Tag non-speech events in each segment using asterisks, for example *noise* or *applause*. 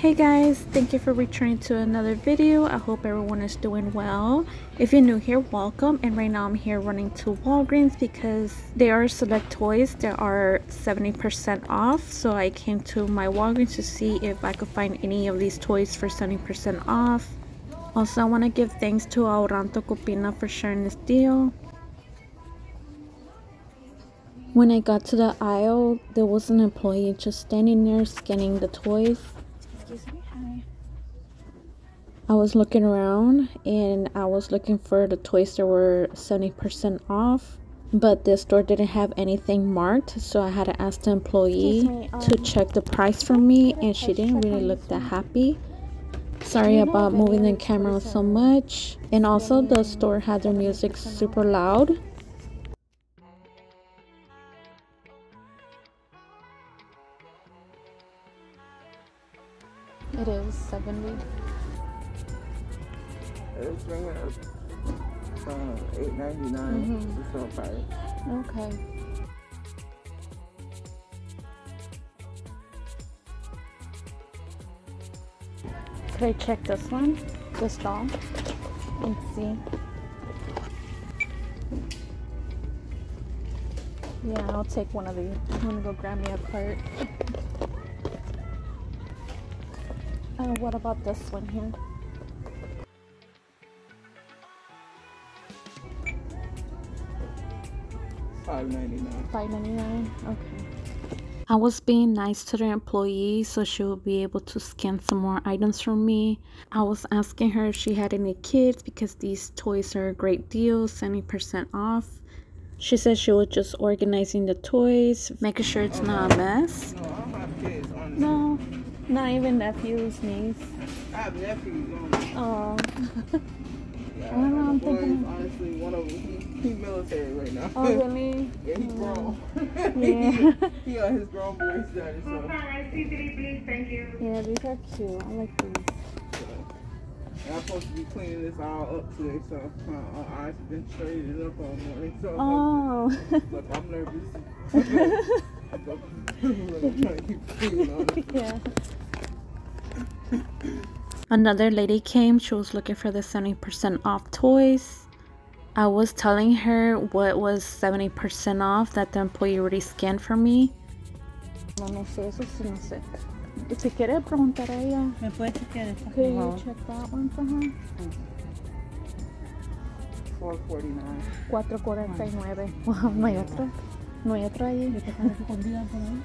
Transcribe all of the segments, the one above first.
Hey guys, thank you for returning to another video. I hope everyone is doing well. If you're new here, welcome. And right now I'm here running to Walgreens because there are select toys that are 70% off. So I came to my Walgreens to see if I could find any of these toys for 70% off. Also, I want to give thanks to Auranto Copina for sharing this deal. When I got to the aisle, there was an employee just standing there scanning the toys. Excuse me, hi. I was looking around and I was looking for the toys that were 70% off. But this store didn't have anything marked, so I had to ask the employee me, um, to check the price for me, and she didn't really look that happy. Sorry about moving the camera so much. And also, the store had their music super loud. Is 70. It's bringing up uh, 899 mm -hmm. to sell price. Okay. Could I check this one? This doll? And see. Yeah, I'll take one of these. I'm gonna go grab me a cart. *laughs* Uh, what about this one here? Five ninety nine. Five ninety nine. Okay. I was being nice to the employee so she would be able to scan some more items for me. I was asking her if she had any kids because these toys are a great deal, 70% off. She said she was just organizing the toys, making sure it's not a mess. No, I don't have kids, No. Not even nephews, niece. I have nephews only. Oh. yeah, I don't know, I'm thinking. honestly, one of them, he, he's military right now. Oh, really? *laughs* yeah, he's oh. grown. *laughs* yeah. *laughs* he got his grown boy status. So. please. Thank you. Yeah, these are cute. I like these. And I'm supposed to be cleaning this all up today, so my eyes have been straightened up all morning. So oh. Like, look, I'm nervous. Yeah. Another lady came. She was looking for the 70% off toys. I was telling her what was 70% off that the employee already scanned for me. No, no sé, eso sí no sé. Si quiere preguntar a ella. ¿Me puede chequear esta, Could you check that one for her? 449. 449. *laughs* Wow, no hay otra. No hay otra ahí.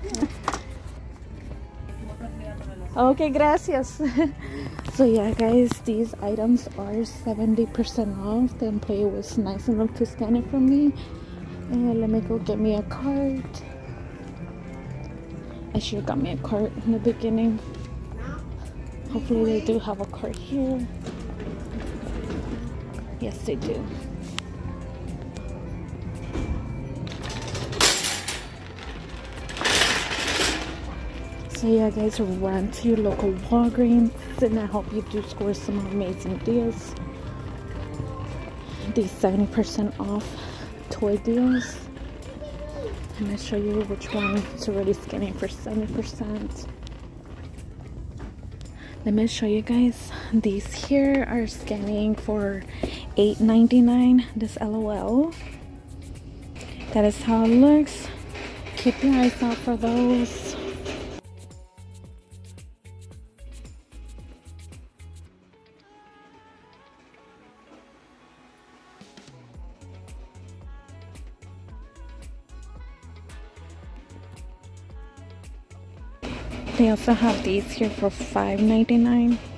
Okay, gracias. so yeah, guys, these items are 70% off. The employee was nice enough to scan it for me. And let me go get me a card. I should have got me a cart in the beginning. Hopefully they do have a cart here. Yes, they do. So yeah guys, run to your local Walgreens and I hope you do score some amazing deals. These 70% off toy deals. I'm gonna show you which one is already scanning for 70%. Let me show you guys. These here are scanning for $8.99. This LOL. That is how it looks. Keep your eyes out for those. They also have these here for $5.99.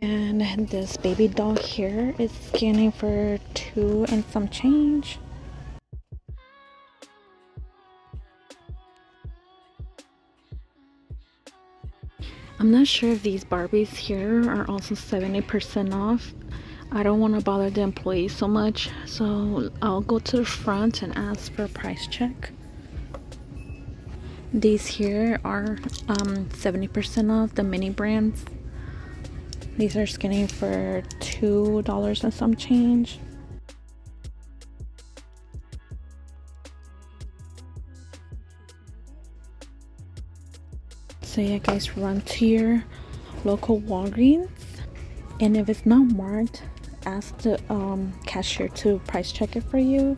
And this baby doll here is scanning for two and some change. I'm not sure if these Barbies here are also 70% off. I don't want to bother the employees so much, so I'll go to the front and ask for a price check. These here are 70% um, off the mini brands. These are skinny for $2 and some change. So yeah guys, run to your local Walgreens and if it's not marked, ask the um, cashier to price check it for you.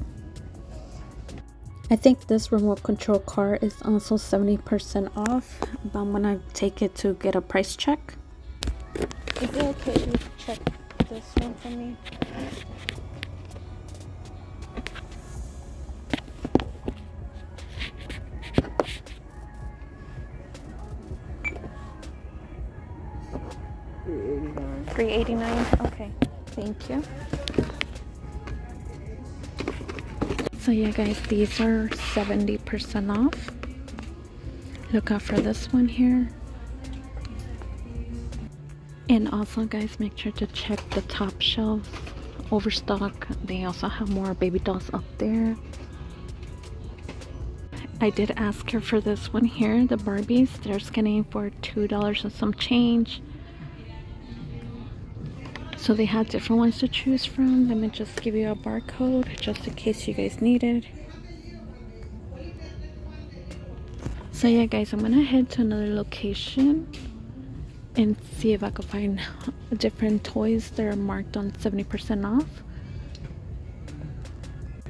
I think this remote control car is also 70% off, but I'm gonna take it to get a price check. Is it okay to check this one for me? Three eighty nine. Okay, thank you. So yeah, guys, these are seventy percent off. Look out for this one here. And also, guys, make sure to check the top shelf. Overstock. They also have more baby dolls up there. I did ask her for this one here, the Barbies. They're scanning for $2 and some change. So they have different ones to choose from. Let me just give you a barcode just in case you guys need it. So yeah guys, I'm gonna head to another location and see if I can find different toys that are marked on 70% off.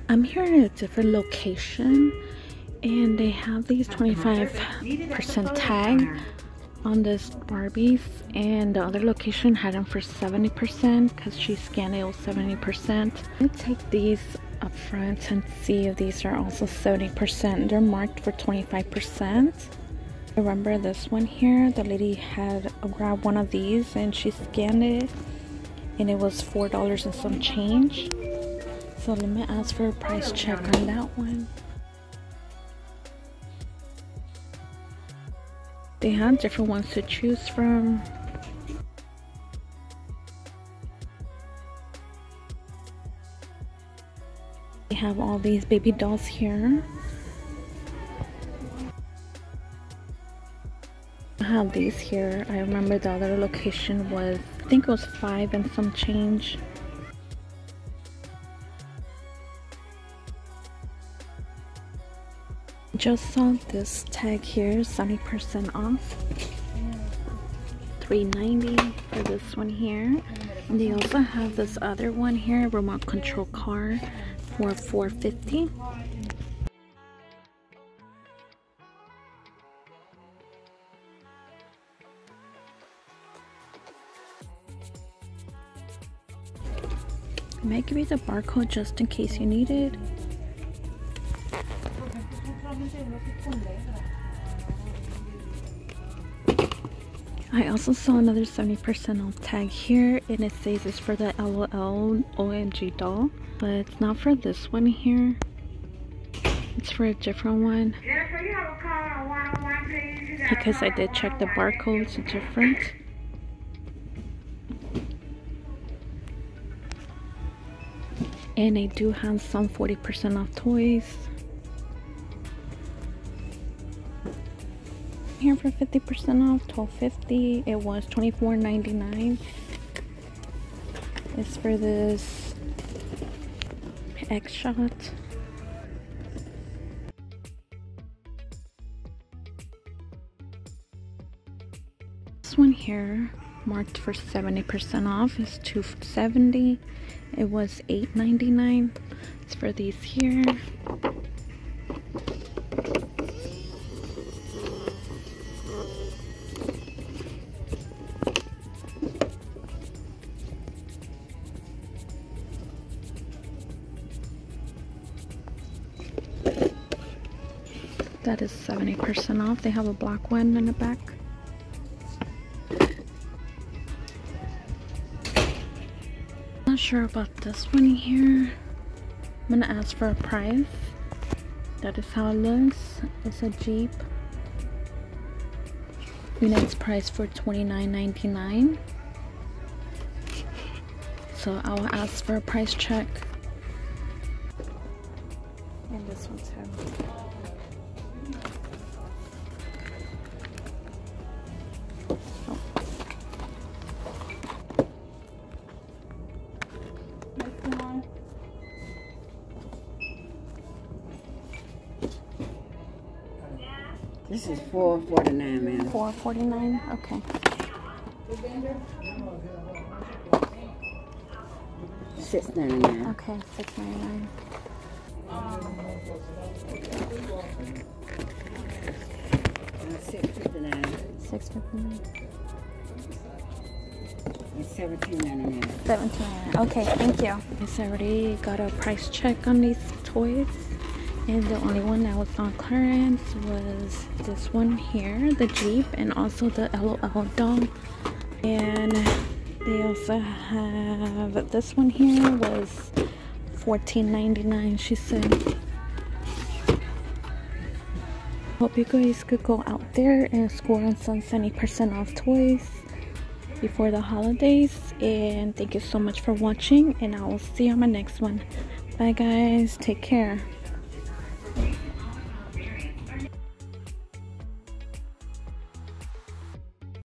I'm here at a different location and they have these 25% tag on this Barbies and the other location had them for 70% because she scanned it was 70%. I'm gonna take these up front and see if these are also 70%. They're marked for 25%. Remember this one here, the lady had grabbed one of these and she scanned it and it was $4 and some change. So let me ask for a price check on that one. They have different ones to choose from. They have all these baby dolls here. Have these here. I remember the other location was, I think it was five and some change. just saw this tag here 70% off 390 for this one here and they also have this other one here remote control car for 450 I might give you the barcode just in case you need it. I also saw another 70% off tag here and it says it's for the LOL OMG doll but it's not for this one here. It's for a different one. Because I did check the barcodes it's different and I do have some 40% off toys. Here for 50% off 12.50 it was 24.99 it's for this X shot. This one here marked for 70% off is 270 it was 8.99 it's for these here That is 70% off. They have a black one in the back. Sure about this one here. I'm gonna ask for a price. That is how it looks. It's a Jeep. units price for $29.99 so I'll ask for a price check and this one too This is four forty nine, ma'am. Four forty nine. Okay. Six ninety nine. Okay. Six ninety nine. Six fifty nine. Six fifty nine. And seventeen ninety nine. Seventeen ninety nine. Okay. Thank you. Yes, I already got a price check on these toys. And the only one that was on clearance was this one here, the Jeep, and also the LOL doll. And they also have this one here was $14.99 she said. Hope you guys could go out there and score on some 70% off toys before the holidays. And thank you so much for watching and I will see you on my next one. Bye guys. Take care.